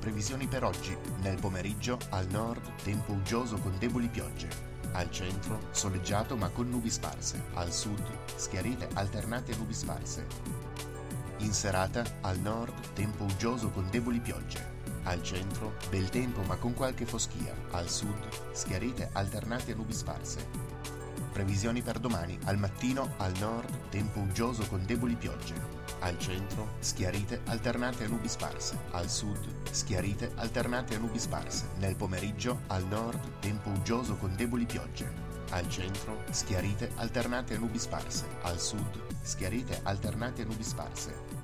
Previsioni per oggi. Nel pomeriggio al nord tempo uggioso con deboli piogge. Al centro soleggiato ma con nubi sparse. Al sud schiarite alternate a nubi sparse. In serata al nord tempo uggioso con deboli piogge. Al centro bel tempo ma con qualche foschia. Al sud schiarite alternate a nubi sparse. Previsioni per domani. Al mattino al nord tempo uggioso con deboli piogge. Al centro schiarite alternate a nubi sparse, al sud schiarite alternate a nubi sparse, nel pomeriggio al nord tempo uggioso con deboli piogge, al centro schiarite alternate a nubi sparse, al sud schiarite alternate a nubi sparse.